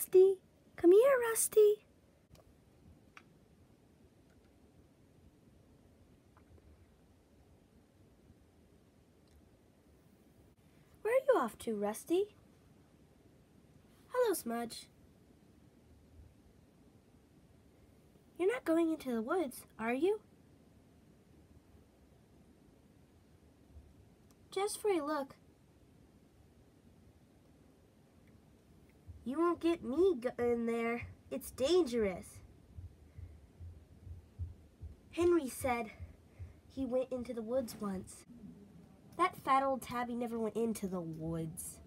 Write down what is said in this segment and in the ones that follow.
Rusty. Come here, Rusty. Where are you off to, Rusty? Hello, Smudge. You're not going into the woods, are you? Just for a look. You won't get me in there. It's dangerous. Henry said he went into the woods once. That fat old tabby never went into the woods.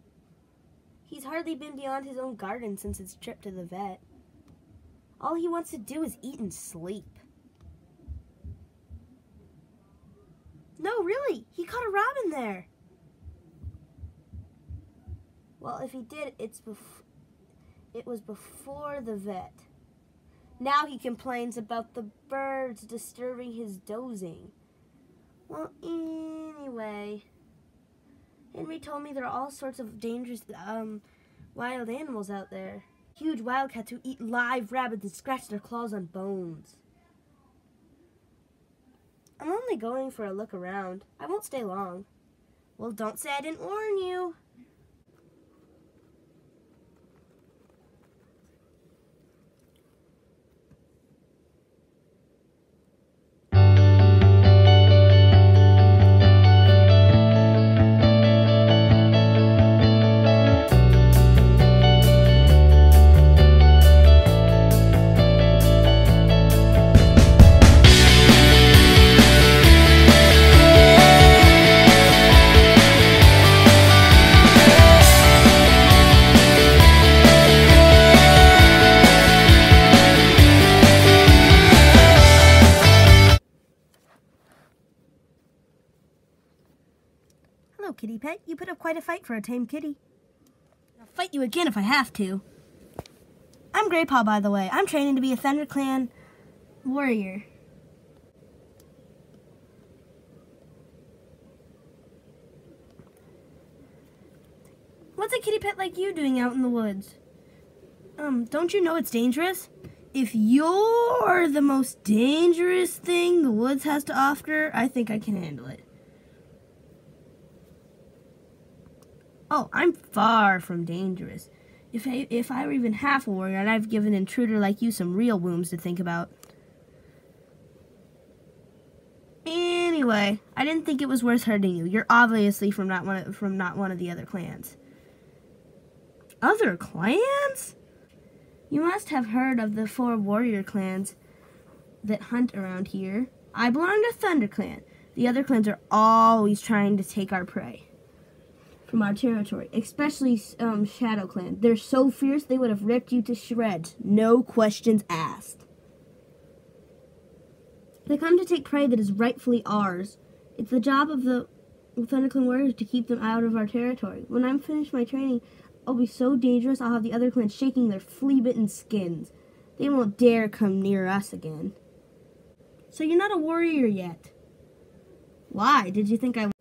He's hardly been beyond his own garden since his trip to the vet. All he wants to do is eat and sleep. No, really, he caught a robin there. Well, if he did, it's bef- it was before the vet. Now he complains about the birds disturbing his dozing. Well, anyway, Henry told me there are all sorts of dangerous um, wild animals out there. Huge wildcats who eat live rabbits and scratch their claws on bones. I'm only going for a look around. I won't stay long. Well, don't say I didn't warn you. Kitty pet. You put up quite a fight for a tame kitty. I'll fight you again if I have to. I'm Graypaw, by the way. I'm training to be a ThunderClan warrior. What's a kitty pet like you doing out in the woods? Um, don't you know it's dangerous? If you're the most dangerous thing the woods has to offer, I think I can handle it. Oh, I'm far from dangerous. If I, if I were even half a warrior, I'd have given an intruder like you some real wounds to think about. Anyway, I didn't think it was worth hurting you. You're obviously from not one of, from not one of the other clans. Other clans? You must have heard of the four warrior clans that hunt around here. I belong to Thunder Clan. The other clans are always trying to take our prey from our territory, especially um, Shadow Clan. They're so fierce they would have ripped you to shreds, no questions asked. They come to take prey that is rightfully ours. It's the job of the ThunderClan warriors to keep them out of our territory. When I'm finished my training, I'll be so dangerous I'll have the other clans shaking their flea-bitten skins. They won't dare come near us again. So you're not a warrior yet. Why? Did you think I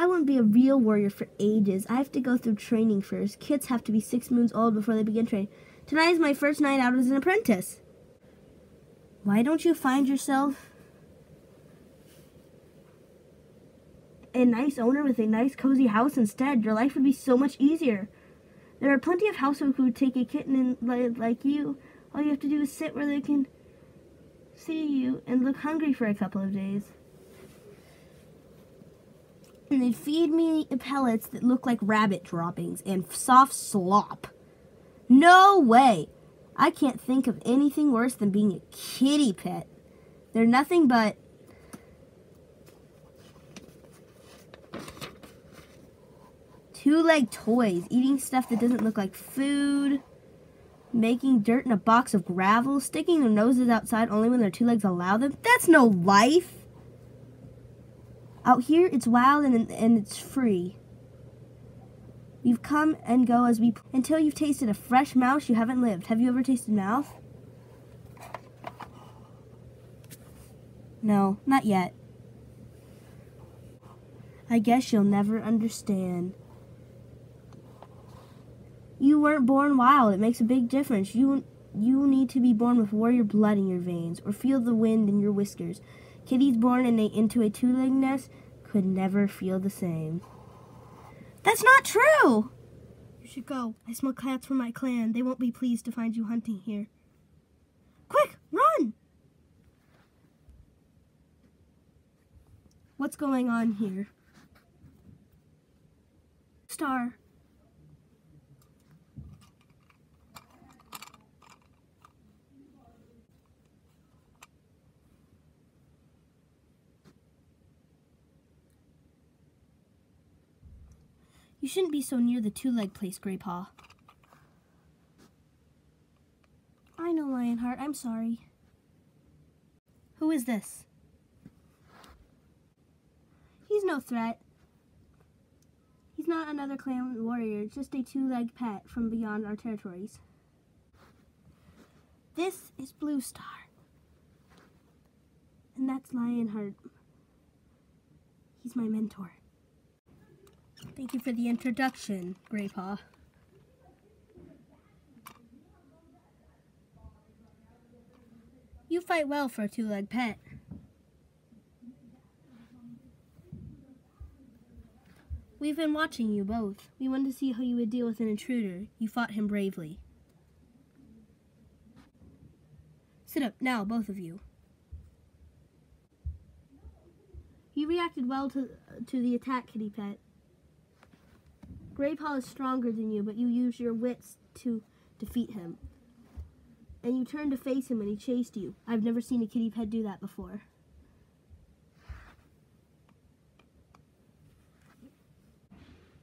I wouldn't be a real warrior for ages. I have to go through training first. Kids have to be six moons old before they begin training. Tonight is my first night out as an apprentice. Why don't you find yourself a nice owner with a nice cozy house instead? Your life would be so much easier. There are plenty of households who would take a kitten in, like, like you. All you have to do is sit where they can see you and look hungry for a couple of days and they'd feed me pellets that look like rabbit droppings and soft slop. No way! I can't think of anything worse than being a kitty pet. They're nothing but Two-legged toys, eating stuff that doesn't look like food, making dirt in a box of gravel, sticking their noses outside only when their two legs allow them. That's no life! Out here, it's wild and, and it's free. We've come and go as we until you've tasted a fresh mouse. You haven't lived. Have you ever tasted mouth? No, not yet. I guess you'll never understand. you weren't born wild. It makes a big difference. You you need to be born with warrior blood in your veins or feel the wind in your whiskers. Kitties born in a, into a two-legged nest could never feel the same. That's not true! You should go. I smell cats from my clan. They won't be pleased to find you hunting here. Quick, run! What's going on here? Star. You shouldn't be so near the two-leg place, Graypaw. I know, Lionheart. I'm sorry. Who is this? He's no threat. He's not another clan warrior, just a two-legged pet from beyond our territories. This is Blue Star. And that's Lionheart. He's my mentor. Thank you for the introduction, Graypaw. You fight well for a two-legged pet. We've been watching you both. We wanted to see how you would deal with an intruder. You fought him bravely. Sit up now, both of you. You reacted well to, to the attack, Kitty Pet. Graypaw is stronger than you, but you used your wits to defeat him. And you turned to face him when he chased you. I've never seen a kitty pet do that before.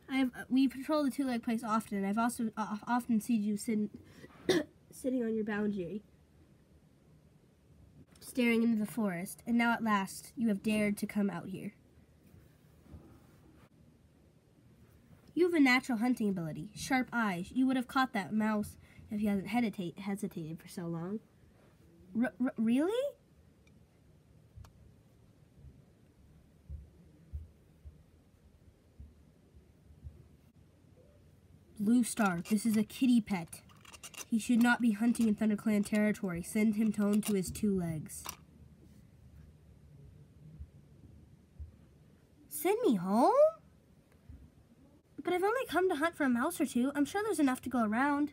I've we patrol the two-leg place often. I've also uh, often seen you sitting sitting on your boundary, staring into the forest. And now at last, you have dared to come out here. You have a natural hunting ability, sharp eyes. You would have caught that mouse if you hadn't hesitate, hesitated for so long. R really? Blue Star, this is a kitty pet. He should not be hunting in ThunderClan territory. Send him home to his two legs. Send me home? I've only come to hunt for a mouse or two. I'm sure there's enough to go around.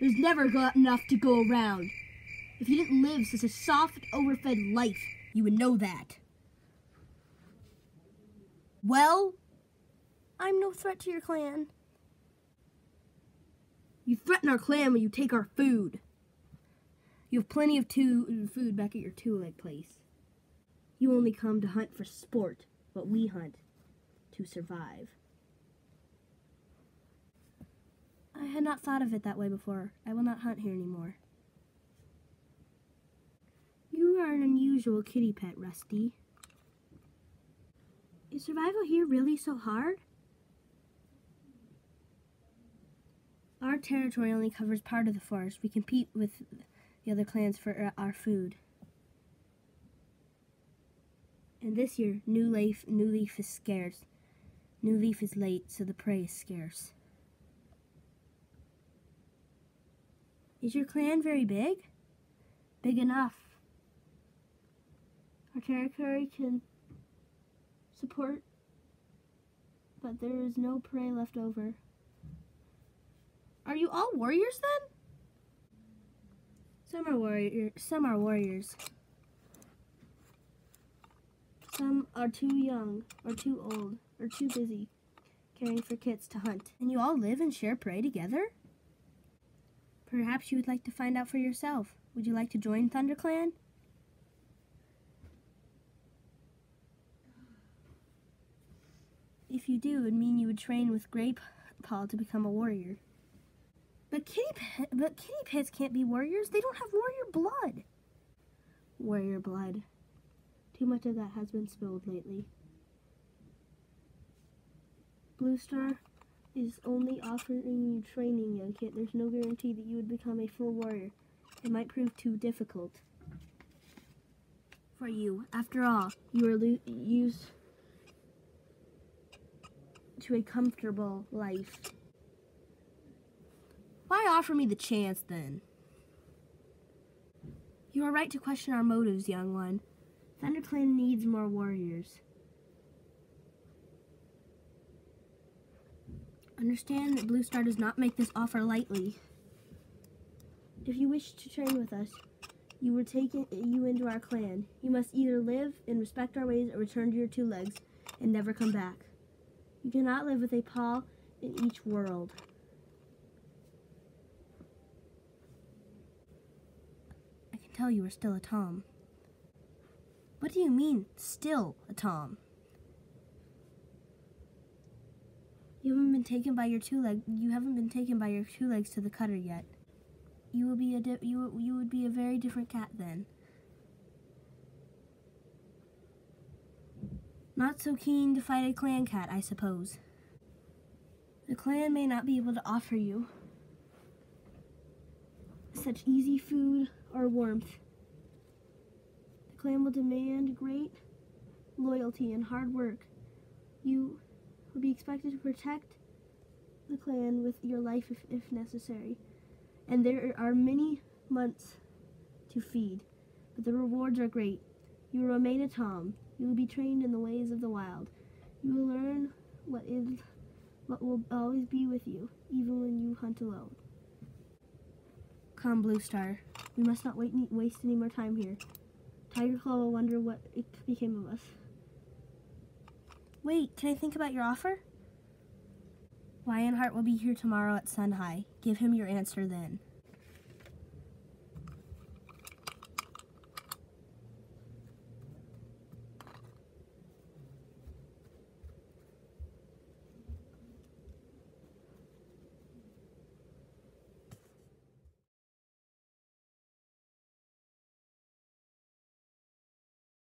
There's never got enough to go around. If you didn't live such a soft, overfed life, you would know that. Well, I'm no threat to your clan. You threaten our clan when you take our food. You have plenty of two food back at your two-leg place. You only come to hunt for sport, but we hunt to survive. I had not thought of it that way before. I will not hunt here anymore. You are an unusual kitty pet, Rusty. Is survival here really so hard? Our territory only covers part of the forest. We compete with the other clans for uh, our food. And this year, new leaf, new leaf is scarce. New leaf is late, so the prey is scarce. Is your clan very big? Big enough. Our territory can support, but there is no prey left over. Are you all warriors then? Some are warrior some are warriors. Some are too young, or too old, or too busy caring for kits to hunt. And you all live and share prey together? Perhaps you would like to find out for yourself. Would you like to join ThunderClan? If you do, it would mean you would train with Graypaw to become a warrior. But kitty, but kitty pets can't be warriors. They don't have warrior blood. Warrior blood. Too much of that has been spilled lately. Blue Star is only offering you training, young kid. There's no guarantee that you would become a full warrior. It might prove too difficult for you. After all, you are used to a comfortable life. Why offer me the chance then? You are right to question our motives, young one. ThunderClan needs more warriors. Understand that Blue Star does not make this offer lightly. If you wish to train with us, you will take you into our clan. You must either live and respect our ways or return to your two legs and never come back. You cannot live with a paw in each world. I can tell you are still a Tom. What do you mean, still a Tom? You haven't been taken by your two leg. You haven't been taken by your two legs to the cutter yet. You will be a you you would be a very different cat then. Not so keen to fight a clan cat, I suppose. The clan may not be able to offer you such easy food or warmth. The clan will demand great loyalty and hard work. You will be expected to protect the clan with your life if, if necessary. And there are many months to feed, but the rewards are great. You will remain a Tom. You will be trained in the ways of the wild. You will learn what is what will always be with you, even when you hunt alone. Come, Blue Star. We must not wait, waste any more time here. Tiger Claw will wonder what it became of us. Wait, can I think about your offer? Lionheart will be here tomorrow at sun high. Give him your answer then.